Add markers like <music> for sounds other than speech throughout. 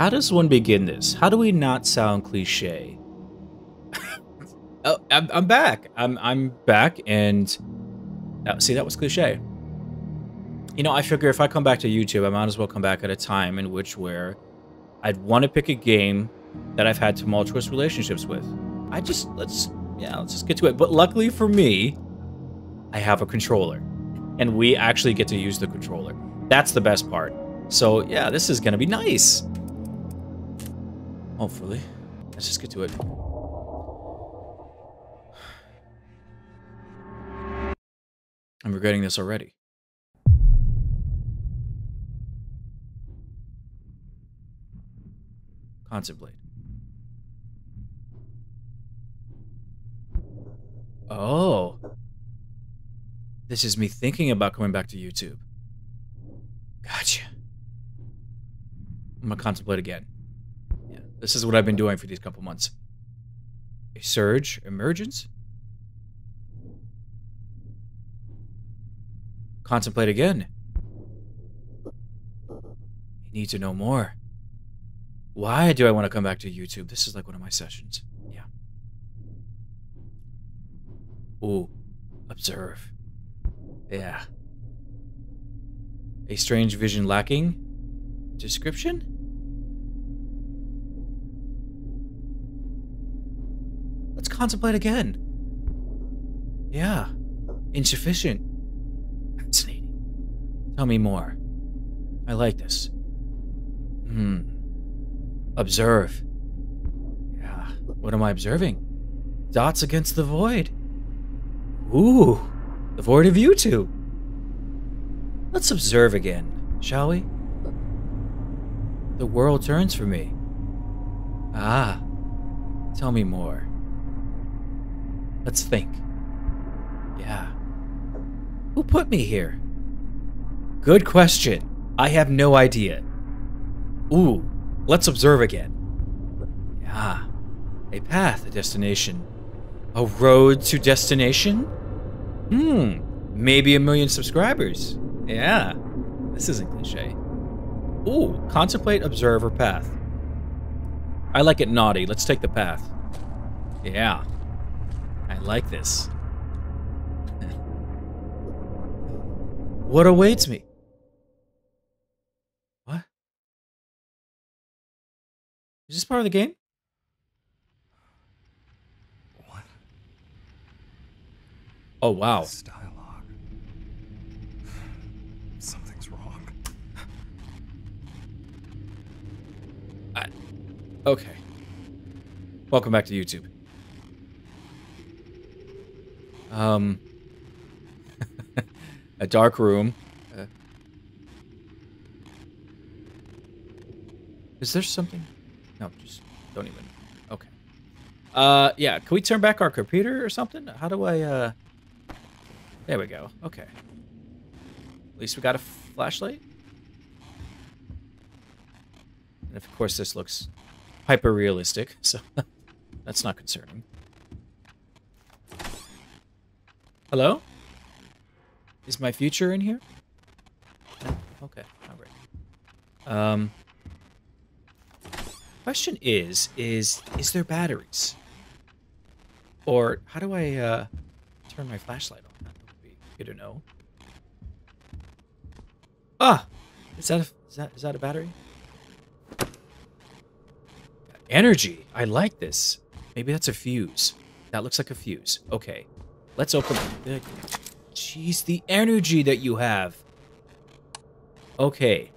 How does one begin this? How do we not sound cliche? <laughs> oh, I'm, I'm back. I'm I'm back, and uh, see that was cliche. You know, I figure if I come back to YouTube, I might as well come back at a time in which where I'd want to pick a game that I've had tumultuous relationships with. I just let's yeah, let's just get to it. But luckily for me, I have a controller, and we actually get to use the controller. That's the best part. So yeah, this is gonna be nice. Hopefully. Let's just get to it. I'm regretting this already. Contemplate. Oh. This is me thinking about coming back to YouTube. Gotcha. I'm gonna contemplate again. This is what I've been doing for these couple months. A surge, emergence. Contemplate again. You need to know more. Why do I want to come back to YouTube? This is like one of my sessions. Yeah. Ooh, observe. Yeah. A strange vision lacking? Description? Contemplate again. Yeah. Insufficient. Fascinating. Tell me more. I like this. Hmm. Observe. Yeah. What am I observing? Dots against the void. Ooh. The void of YouTube. Let's observe again, shall we? The world turns for me. Ah, tell me more. Let's think. Yeah. Who put me here? Good question. I have no idea. Ooh, let's observe again. Yeah. A path, a destination. A road to destination? Hmm, maybe a million subscribers. Yeah, this isn't cliche. Ooh, contemplate, observe, or path. I like it naughty. Let's take the path. Yeah. I like this. what awaits me? What? Is this part of the game? What? Oh, wow. This dialogue. Something's wrong. Okay. Welcome back to YouTube. Um, <laughs> a dark room. Uh, is there something? No, just don't even. Okay. Uh, yeah. Can we turn back our computer or something? How do I? Uh, there we go. Okay. At least we got a flashlight. And of course, this looks hyper realistic, <laughs> so that's not concerning. Hello? Is my future in here? No? Okay, all right. Um, question is, is is there batteries? Or how do I uh, turn my flashlight on? That would be good to know. Ah, is that a, is that is that a battery? Energy. I like this. Maybe that's a fuse. That looks like a fuse. Okay. Let's open the... Jeez, the energy that you have. Okay.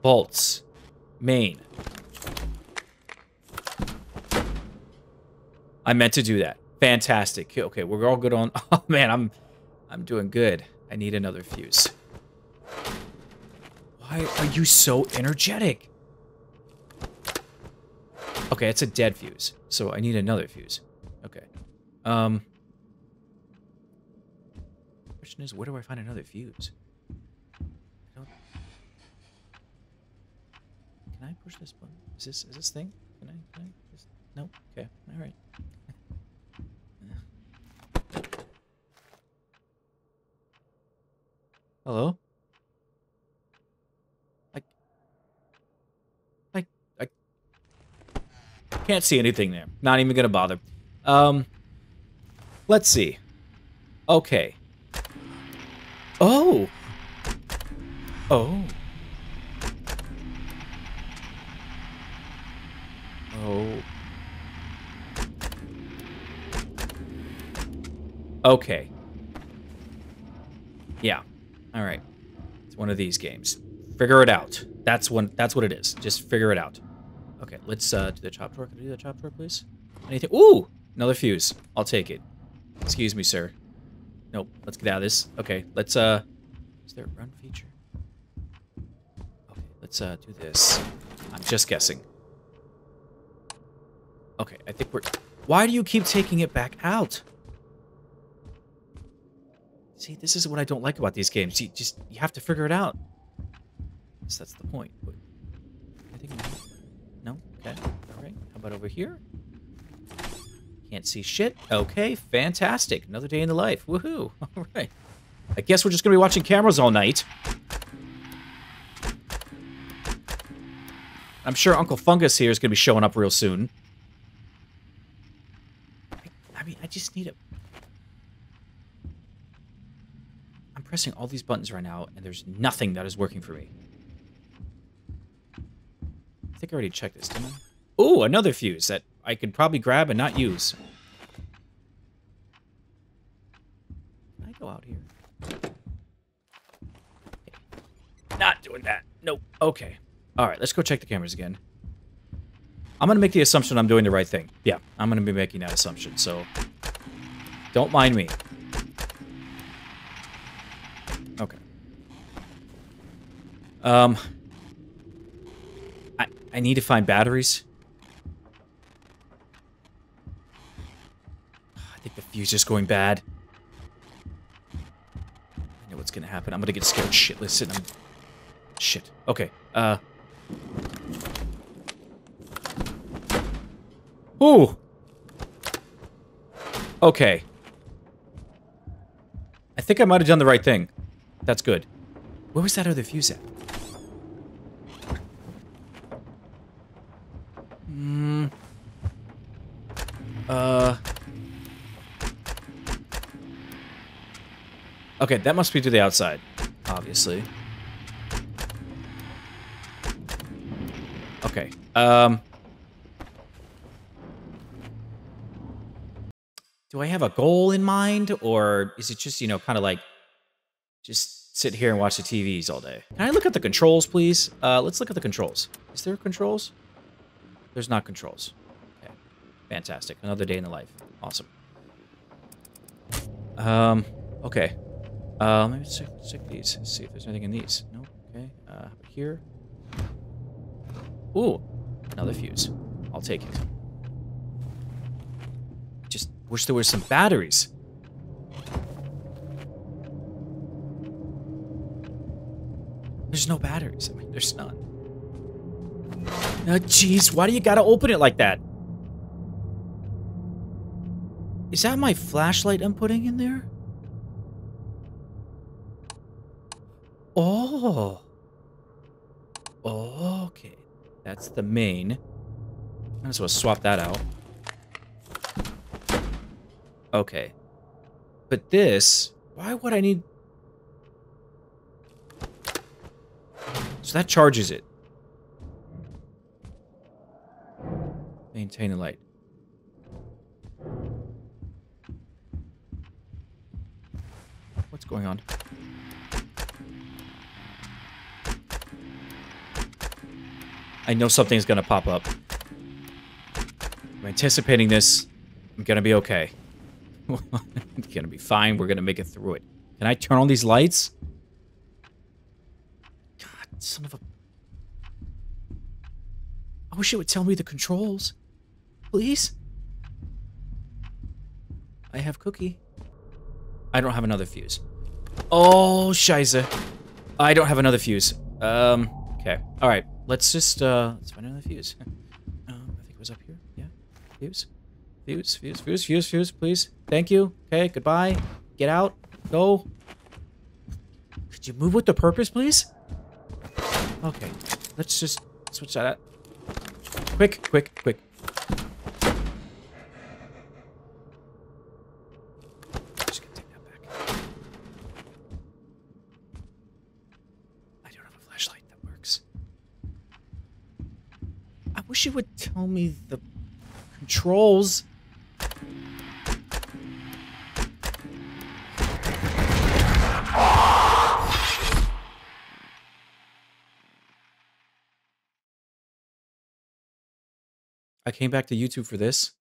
Bolts. Main. I meant to do that. Fantastic. Okay, we're all good on... <laughs> Oh, man, I'm... I'm doing good. I need another fuse. Why are you so energetic? Okay, it's a dead fuse, so I need another fuse. Okay. Um. Question is, where do I find another fuse? I. Can I push this button? Is this is this thing? Can I? Can I? Just, no. Okay. All right. Hello. I. I. Like Can't see anything there. Not even gonna bother. Um, let's see. Okay. Oh. Oh. Oh. Okay. Yeah. All right. It's one of these games. Figure it out. That's one. That's what it is. Just figure it out. Okay. Let's uh, do the chop drawer. Can I do the chop drawer, please? Anything? Ooh, another fuse. I'll take it. Excuse me, sir. Nope. Let's get out of this. Okay. Let's uh. Is there a run feature? Okay. Let's uh do this. I'm just guessing. Okay. I think we're. Why do you keep taking it back out? See, this is what I don't like about these games. You just you have to figure it out. So that's the point. But anything? No. Okay. All right. How about over here? Can't see shit. Okay. Fantastic. Another day in the life. Woohoo! <laughs> All right. I guess we're just gonna be watching cameras all night. I'm sure Uncle Fungus here is gonna be showing up real soon. I, I mean, I just need a I'm pressing all these buttons right now, and there's nothing that is working for me. I think I already checked this, didn't I? Ooh, another fuse that I could probably grab and not use. Can I go out here? Not doing that. Nope. Okay. All right, let's go check the cameras again. I'm going to make the assumption I'm doing the right thing. Yeah, I'm going to be making that assumption, so don't mind me. Okay. Um, I I need to find batteries. Fuse is going bad. I know what's gonna happen. I'm gonna get scared shitless and I'm shit. Okay. Uh. Ooh. Okay. I think I might have done the right thing. That's good. Where was that other fuse at? Okay, that must be to the outside, obviously. Okay. Um. Do I have a goal in mind, or is it just, you know, kind of like just sit here and watch the TVs all day. Can I look at the controls, please? Uh, let's look at the controls. Is there controls? There's not controls. Okay. Fantastic. Another day in the life. Awesome. Um, okay. Um, let me check, check these. See if there's anything in these. No. Okay. Uh, here. Ooh, another fuse. I'll take it. Just wish there were some batteries. There's no batteries. I mean, there's none. Oh, jeez, why do you gotta open it like that? Is that my flashlight I'm putting in there? Oh. Okay. That's the main. I'm just gonna swap that out. Okay. But this, why would I need... So that charges it. Maintain the light. What's going on? I know something's gonna pop up. I'm anticipating this. I'm gonna be okay. <laughs> I'm gonna be fine. We're gonna make it through it. Can I turn on these lights? God, son of a... I wish it would tell me the controls. Please? I have cookie. I don't have another fuse. Oh, Shiza. I don't have another fuse. Um, okay. All right. Let's just, uh, let's find another fuse. <laughs> Um, I think it was up here. Yeah. Fuse. Fuse, fuse, fuse, fuse, fuse, please. Thank you. Okay, goodbye. Get out. Go. Could you move with the purpose, please? Okay. Let's just switch that out. Quick, quick, quick. wish you would tell me the controls. I came back to YouTube for this.